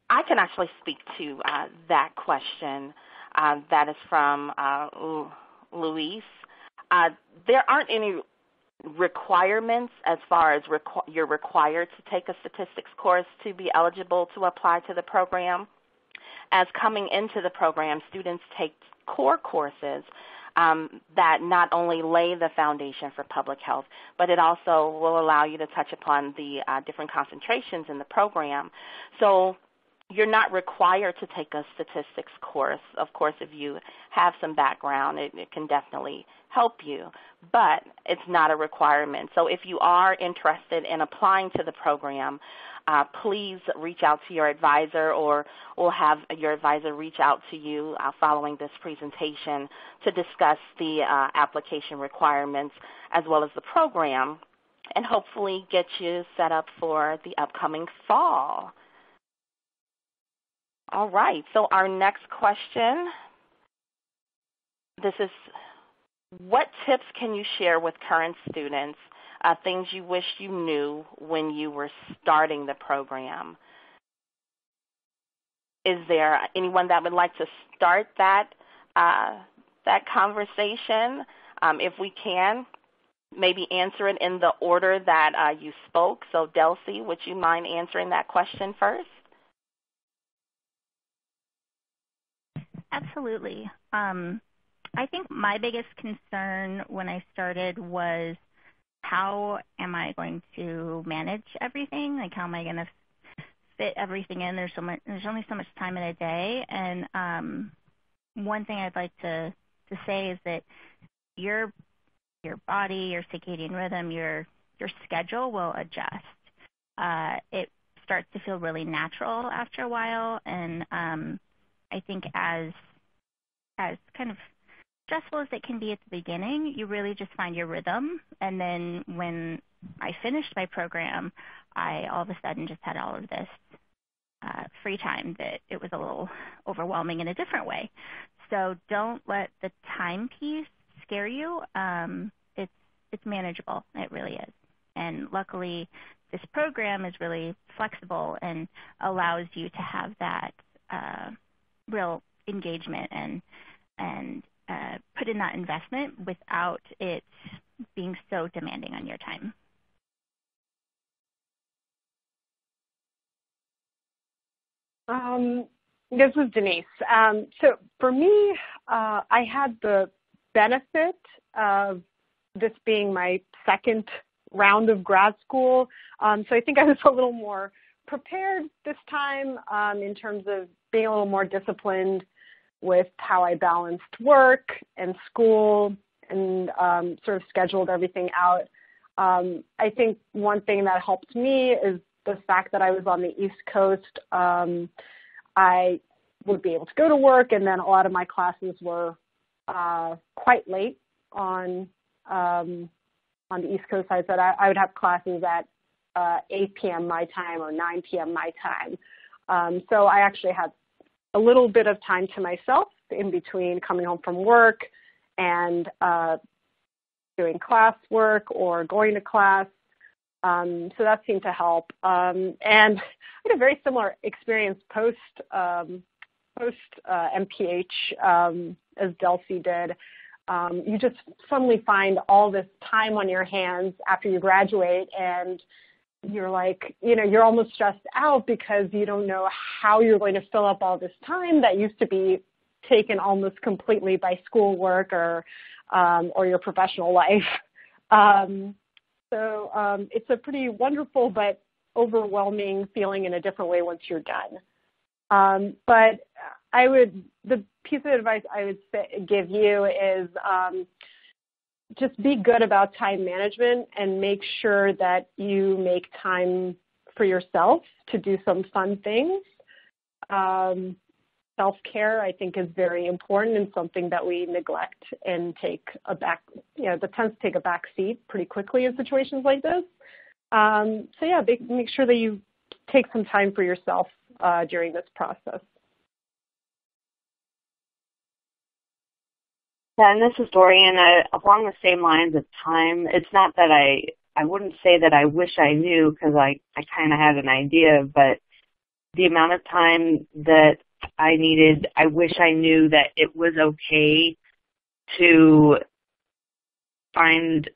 Speaker 1: I can actually speak to uh, that question. Uh, that is from uh, Luis. there aren't any requirements as far as requ- you're required to take a statistics course to be eligible to apply to the program. As coming into the program, students take core courses um, that not only lay the foundation for public health, but it also will allow you to touch upon the uh, different concentrations in the program. So you're not required to take a statistics course. Of course, if you have some background, it, it, can definitely help you, but it's not a requirement. So if you are interested in applying to the program, uh, please reach out to your advisor or we'll have your advisor reach out to you uh, following this presentation to discuss the uh, application requirements as well as the program and hopefully get you set up for the upcoming fall. All right, so our next question, this is, what tips can you share with current students, uh, things you wish you knew when you were starting the program? Is there anyone that would like to start that, uh, that conversation? Um, if we can, maybe answer it in the order that uh, you spoke. So Delcie, would you mind answering that question first?
Speaker 3: Absolutely. Um, I think my biggest concern when I started was how am I going to manage everything? Like how am I going to fit everything in? There's so much. There's only so much time in a day, and um, one thing I'd like to to say is that your your body, your circadian rhythm, your your schedule will adjust. Uh, it starts to feel really natural after a while, and um, I think as as kind of stressful as it can be at the beginning, you really just find your rhythm. And then when I finished my program, I all of a sudden just had all of this uh, free time that it was a little overwhelming in a different way. So don't let the time piece scare you. Um, it's it's manageable. It really is. And luckily, this program is really flexible and allows you to have that uh, real engagement and and uh, put in that investment without it being so demanding on your time.
Speaker 4: Um, this is Deniz. Um, so for me, uh, I had the benefit of this being my second round of grad school. Um, so I think I was a little more prepared this time um, in terms of being a little more disciplined with how I balanced work and school and um, sort of scheduled everything out. Um, I think one thing that helped me is the fact that I was on the East Coast. Um, I would be able to go to work, and then a lot of my classes were uh, quite late on um, on the East Coast side. So I, I would have classes at uh, 8 p.m. my time or 9 p.m. my time. Um, so I actually had a little bit of time to myself in between coming home from work and uh, doing classwork or going to class. Um, so that seemed to help. Um, and I had a very similar experience post um, post uh, MPH um, as Delcie did. Um, you just suddenly find all this time on your hands after you graduate, and you're like, you know, you're almost stressed out because you don't know how you're going to fill up all this time that used to be taken almost completely by schoolwork or um, or your professional life. Um, so um, it's a pretty wonderful but overwhelming feeling in a different way once you're done. Um, but I would the piece of advice I would say, give you is um, just be good about time management and make sure that you make time for yourself to do some fun things. Um, self-care, I think, is very important and something that we neglect and take a back, you know, that tends to take a back seat pretty quickly in situations like this. Um, so yeah, make, make sure that you take some time for yourself uh, during this process.
Speaker 6: Yeah, and this is Dorian. Uh, along the same lines of time, it's not that I I wouldn't say that I wish I knew because I I kind of had an idea, but the amount of time that I needed, I wish I knew that it was okay to find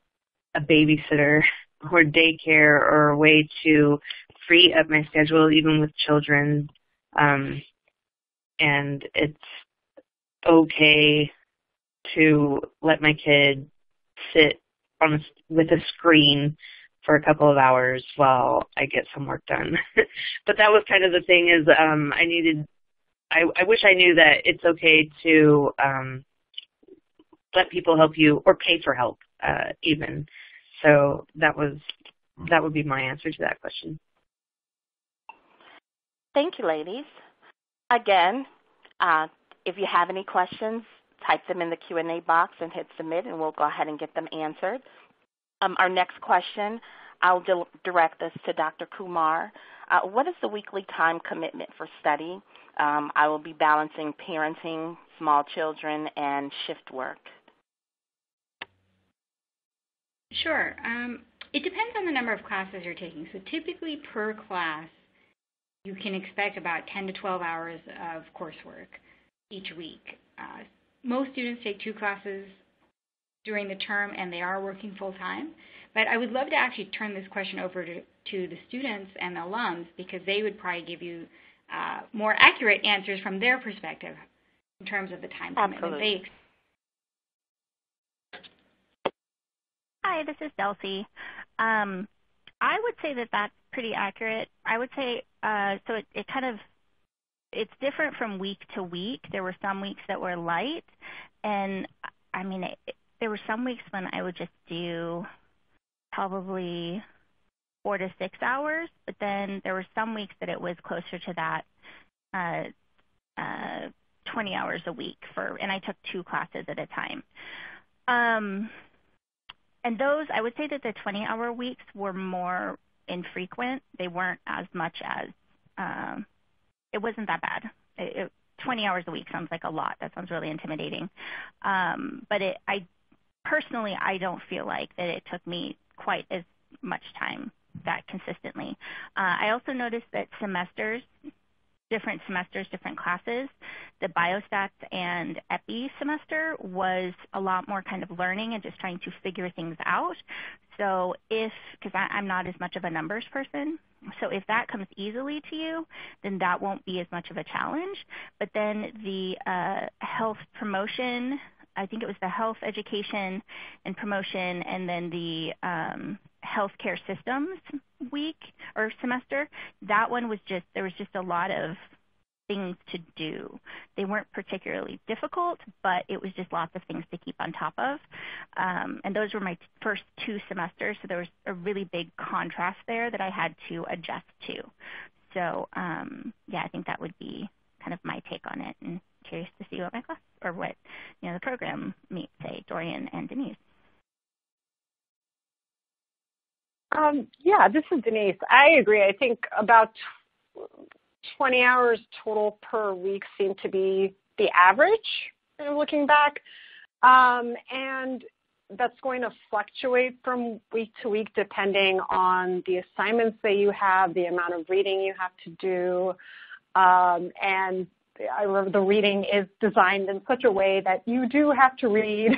Speaker 6: a babysitter or daycare or a way to free up my schedule even with children. Um, and it's okay to let my kid sit on a, with a screen for a couple of hours while I get some work done. but that was kind of the thing is um, I needed. I, I wish I knew that it's okay to um, let people help you or pay for help uh, even. So that was that would be my answer to that question.
Speaker 1: Thank you, ladies. Again, uh, if you have any questions, type them in the Q&A box and hit submit, and we'll go ahead and get them answered. Um, our next question, I'll direct this to Dr. Kumar. Uh, what is the weekly time commitment for study? Um, I will be balancing parenting, small children, and shift work.
Speaker 2: Sure. Um, it depends on the number of classes you're taking. So typically per class, you can expect about 10 to 12 hours of coursework each week. Uh, most students take two classes during the term and they are working full time. But I would love to actually turn this question over to, to the students and the alums because they would probably give you uh, more accurate answers from their perspective in terms of the time commitment.
Speaker 1: Absolutely.
Speaker 3: Hi, this is Delcie. Um, I would say that that's pretty accurate. I would say uh, so. It, it kind of it's different from week to week. There were some weeks that were light, and I mean, it, there were some weeks when I would just do probably four to six hours, but then there were some weeks that it was closer to that uh, uh, 20 hours a week for, and I took two classes at a time. Um, and those, I would say that the 20-hour weeks were more infrequent. They weren't as much as um, it wasn't that bad. It, it, 20 hours a week sounds like a lot. That sounds really intimidating. Um, but it, I personally, I don't feel like that it took me quite as much time that consistently. Uh, I also noticed that semesters different semesters, different classes. The biostats and epi semester was a lot more kind of learning and just trying to figure things out. So if, because I'm not as much of a numbers person, so if that comes easily to you, then that won't be as much of a challenge. But then the uh, health promotion, I think it was the health education and promotion, and then the um, healthcare systems week or semester, that one was just, there was just a lot of things to do. They weren't particularly difficult, but it was just lots of things to keep on top of. Um, and those were my first two semesters, so there was a really big contrast there that I had to adjust to. So um, yeah, I think that would be kind of my take on it and curious to see what my class or what you know the program meets, say Dorian and Deniz.
Speaker 4: Um, yeah, this is Deniz. I agree. I think about 20 hours total per week seem to be the average looking back. Um, and that's going to fluctuate from week to week depending on the assignments that you have, the amount of reading you have to do, um, and I remember the reading is designed in such a way that you do have to read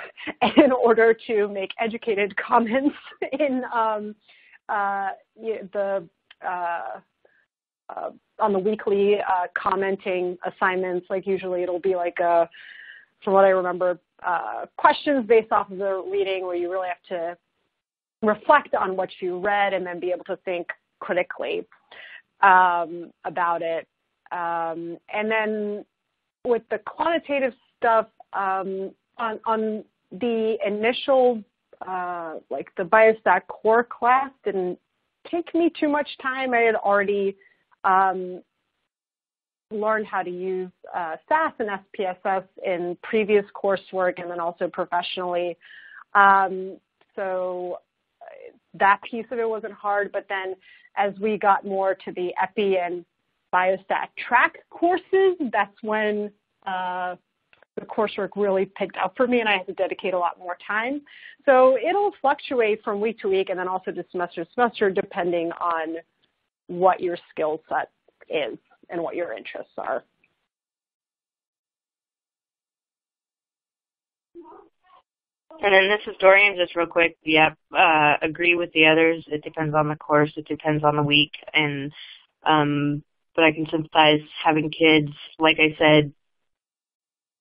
Speaker 4: in order to make educated comments in um, uh, the uh, uh, on the weekly uh, commenting assignments. Like usually it'll be like a, from what I remember, uh, questions based off of the reading where you really have to reflect on what you read and then be able to think critically um, about it. Um, and then with the quantitative stuff um, on, on the initial, uh, like the biostat core class didn't take me too much time. I had already um, learned how to use uh, SAS and SPSS in previous coursework and then also professionally. Um, so uh, that piece of it wasn't hard, but then as we got more to the EPI and biostat track courses, that's when uh, the coursework really picked up for me and I had to dedicate a lot more time. So it'll fluctuate from week to week and then also to semester to semester depending on what your skill set is and what your interests are.
Speaker 6: And then this is Dorian, just real quick. Yep, uh, agree with the others. It depends on the course. It depends on the week. And um, but I can sympathize having kids. Like I said,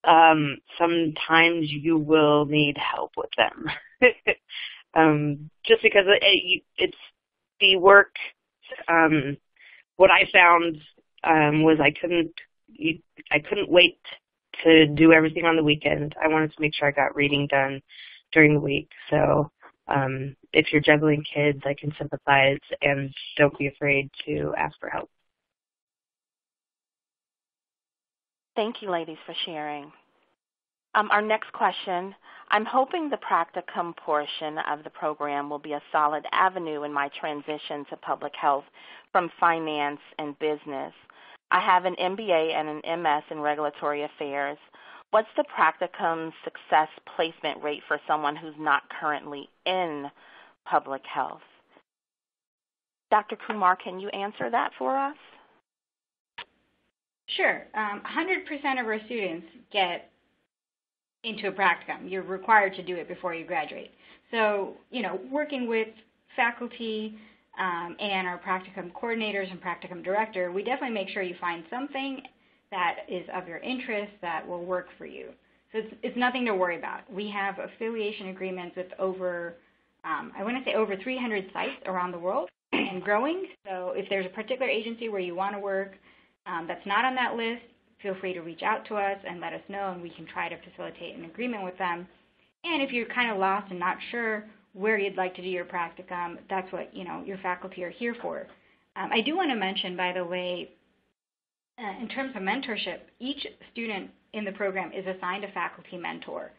Speaker 6: um, sometimes you will need help with them. um, just because it, it's the work. Um, what I found um, was I couldn't I couldn't wait to do everything on the weekend. I wanted to make sure I got reading done during the week. So um, if you're juggling kids, I can sympathize and don't be afraid to ask for help.
Speaker 1: Thank you, ladies, for sharing. Um, our next question, I'm hoping the practicum portion of the program will be a solid avenue in my transition to public health from finance and business. I have an MBA and an MS in regulatory affairs. What's the practicum success placement rate for someone who's not currently in public health? Dr. Kumar, can you answer that for us?
Speaker 2: Sure. Um, 100% of our students get into a practicum. You're required to do it before you graduate. So, you know, working with faculty um, and our practicum coordinators and practicum director, we definitely make sure you find something that is of your interest that will work for you. So it's, it's nothing to worry about. We have affiliation agreements with over, um, I want to say over 300 sites around the world and growing. So if there's a particular agency where you want to work, um, that's not on that list, feel free to reach out to us and let us know, and we can try to facilitate an agreement with them. And if you're kind of lost and not sure where you'd like to do your practicum, that's what you know your faculty are here for. Um, I do want to mention, by the way, uh, in terms of mentorship, each student in the program is assigned a faculty mentor.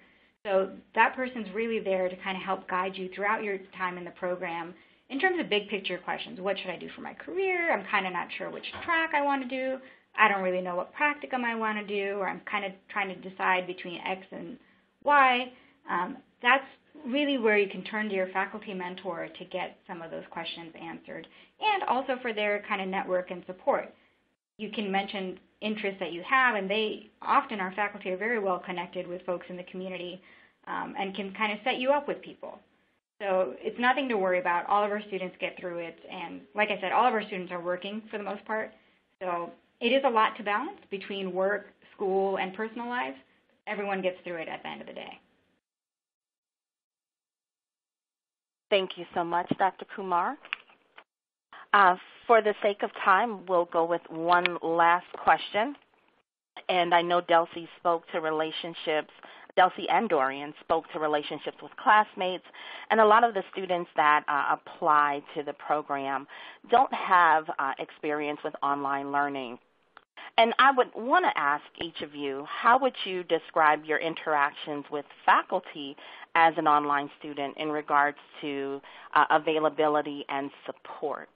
Speaker 2: So that person's really there to kind of help guide you throughout your time in the program in terms of big picture questions, what should I do for my career? I'm kind of not sure which track I want to do. I don't really know what practicum I want to do, or I'm kind of trying to decide between X and Y. Um, that's really where you can turn to your faculty mentor to get some of those questions answered, and also for their kind of network and support. You can mention interests that you have, and they often our faculty are very well connected with folks in the community um, and can kind of set you up with people. So it's nothing to worry about. All of our students get through it. And like I said, all of our students are working for the most part. So it is a lot to balance between work, school, and personal lives. Everyone gets through it at the end of the day.
Speaker 1: Thank you so much, Dr. Kumar. Uh, for the sake of time, we'll go with one last question. And I know Delcie spoke to relationships Delcie and Dorian spoke to relationships with classmates, and a lot of the students that uh, apply to the program don't have uh, experience with online learning. And I would want to ask each of you, how would you describe your interactions with faculty as an online student in regards to uh, availability and support?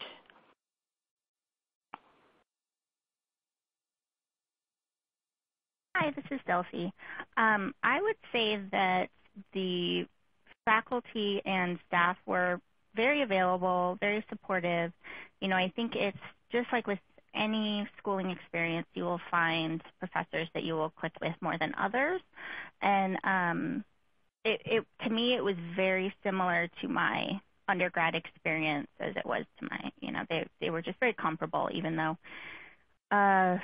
Speaker 3: Hi, this is Delcie. Um, I would say that the faculty and staff were very available, very supportive. You know, I think it's just like with any schooling experience, you will find professors that you will click with more than others. And um, it, it, to me, it was very similar to my undergrad experience as it was to my, you know, they they were just very comparable, even though, uh,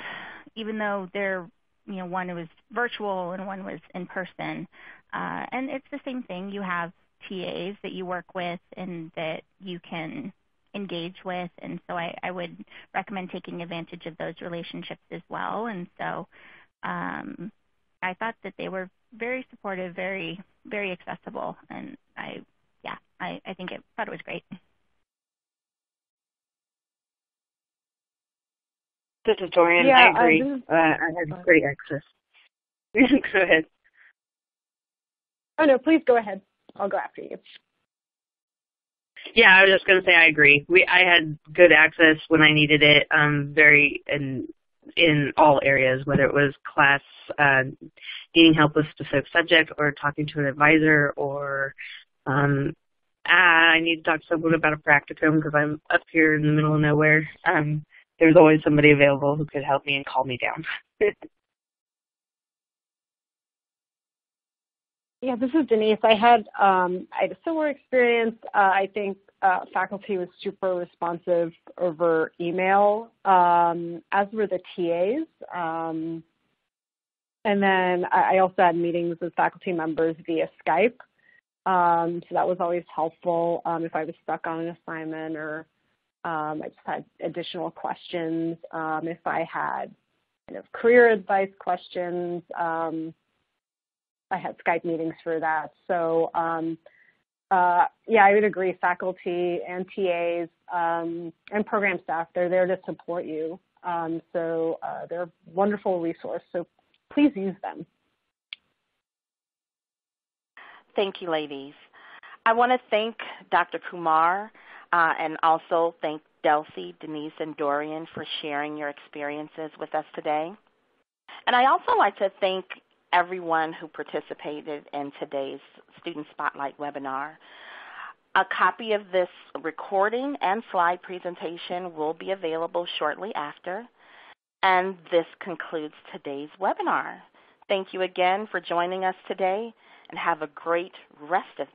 Speaker 3: even though they're, you know, one was virtual and one was in person. Uh, and it's the same thing. You have TAs that you work with and that you can engage with. And so I, I would recommend taking advantage of those relationships as well. And so um, I thought that they were very supportive, very, very accessible. And I, yeah, I, I think it thought it was great.
Speaker 6: This is Dorian.
Speaker 4: Yeah,
Speaker 6: I agree.
Speaker 4: uh,
Speaker 6: I had great access. Go ahead.
Speaker 4: Oh no, please go ahead. I'll go after you.
Speaker 6: Yeah, I was just going to say I agree. We I had good access when I needed it. Um, very in in all areas, whether it was class uh, needing help with a specific subject or talking to an advisor or um, ah, I need to talk to someone about a practicum because I'm up here in the middle of nowhere. Um, there's always somebody available who could help me and calm me down.
Speaker 4: Yeah, this is Deniz. I had um, I had a similar experience. Uh, I think uh, faculty was super responsive over email, um, as were the TAs. Um, and then I, I, also had meetings with faculty members via Skype. Um, so that was always helpful um, if I was stuck on an assignment or um, I just had additional questions. if I had kind of career advice questions, I had Skype meetings for that. So um, uh, yeah, I would agree. Faculty and TAs um, and program staff, they're there to support you. Um, so uh, they're a wonderful resource. So please use them.
Speaker 1: Thank you, ladies. I want to thank Dr. Kumar uh, and also thank Delcie, Deniz, and Dorian for sharing your experiences with us today. And I also like to thank everyone who participated in today's Student Spotlight webinar. A copy of this recording and slide presentation will be available shortly after. And this concludes today's webinar. Thank you again for joining us today and have a great rest of